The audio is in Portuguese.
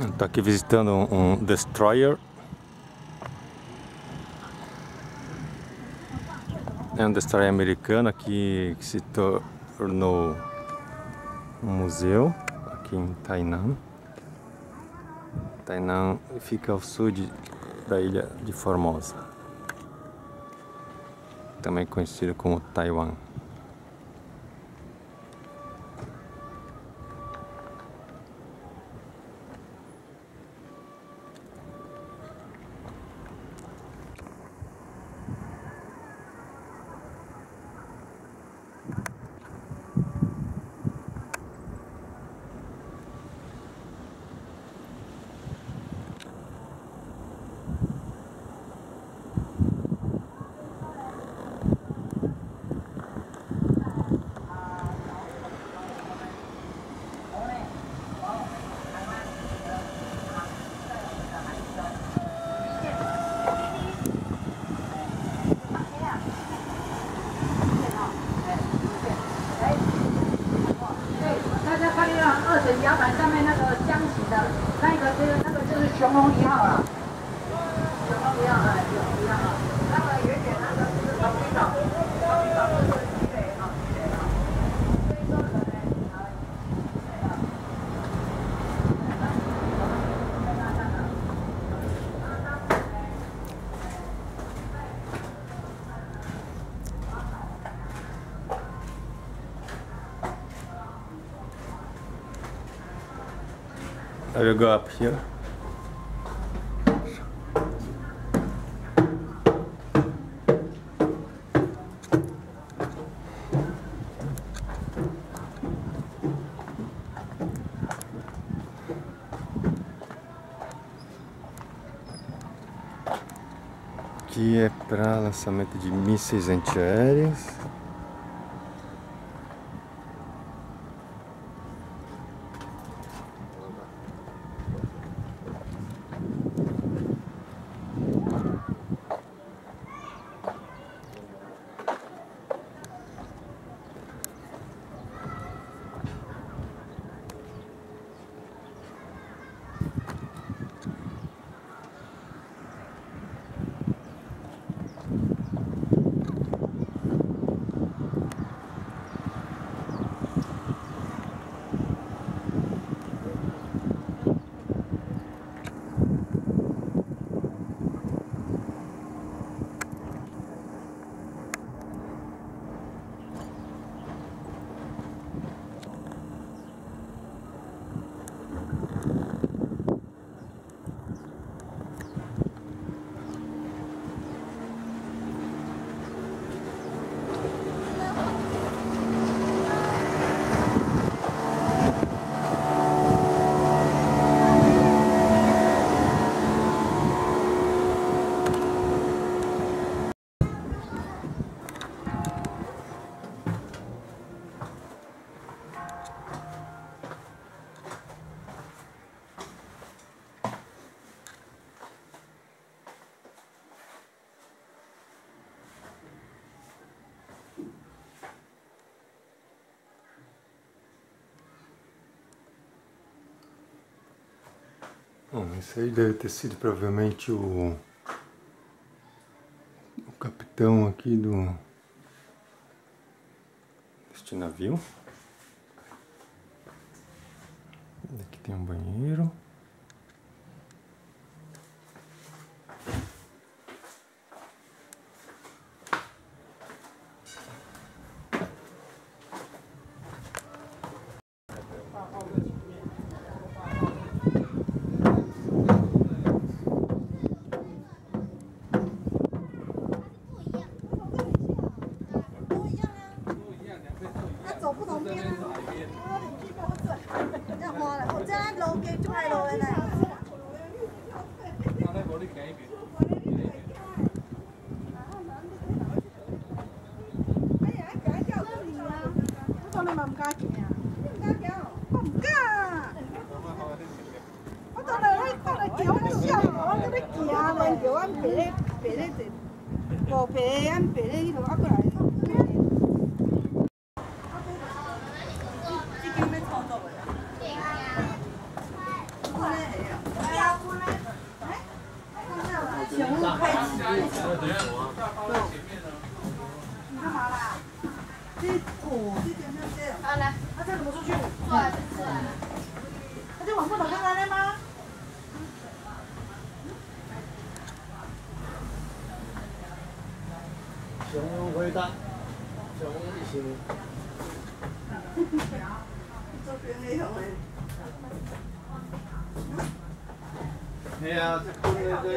Estou aqui visitando um, um destroyer. É um destroyer americano aqui que se tornou um museu aqui em Tainan. Tainan fica ao sul de, da ilha de Formosa, também conhecido como Taiwan. 上面那个江琪的那个，就是那个就是雄龙一号啊，雄龙一号啊，雄龙一号，那个有点那个就是头盔罩。I will go up here. Aqui é para lançamento de mísseis antiaéreos. Bom, esse aí deve ter sido provavelmente o, o capitão aqui do deste navio. Aqui tem um banheiro. 你干嘛啦？这果子。这怎么出去？过来，过来。他就往不倒看来了吗？熊回答，熊行。这边没有哎。系啊，即系嗰啲。